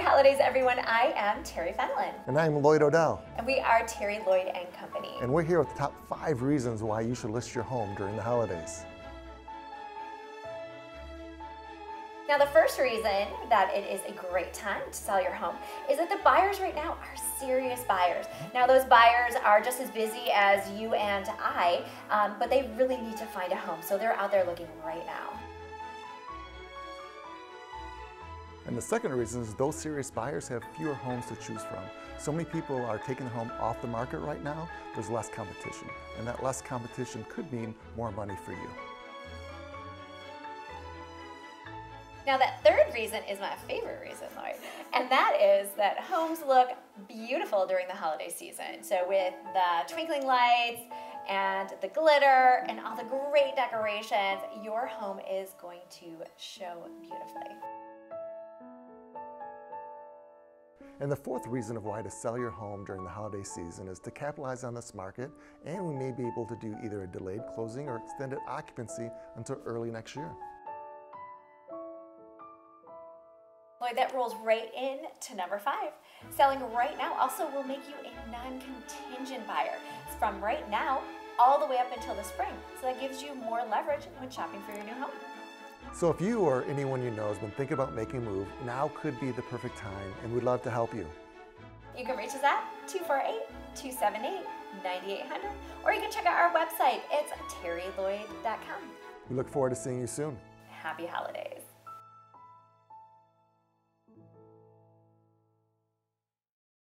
holidays, everyone. I am Terri Fenelon. And I'm Lloyd Odell. And we are Terri Lloyd and Company. And we're here with the top five reasons why you should list your home during the holidays. Now, the first reason that it is a great time to sell your home is that the buyers right now are serious buyers. Now, those buyers are just as busy as you and I, um, but they really need to find a home. So they're out there looking right now. And the second reason is those serious buyers have fewer homes to choose from. So many people are taking their home off the market right now, there's less competition. And that less competition could mean more money for you. Now, that third reason is my favorite reason, Lloyd, and that is that homes look beautiful during the holiday season. So, with the twinkling lights and the glitter and all the great decorations, your home is going to show beautifully. And the fourth reason of why to sell your home during the holiday season is to capitalize on this market, and we may be able to do either a delayed closing or extended occupancy until early next year. Lloyd, that rolls right in to number five. Selling right now also will make you a non-contingent buyer. It's from right now all the way up until the spring. So that gives you more leverage when shopping for your new home. So if you or anyone you know has been thinking about making a move, now could be the perfect time and we'd love to help you. You can reach us at 248-278-9800 or you can check out our website. It's terrilloyd.com. We look forward to seeing you soon. Happy holidays.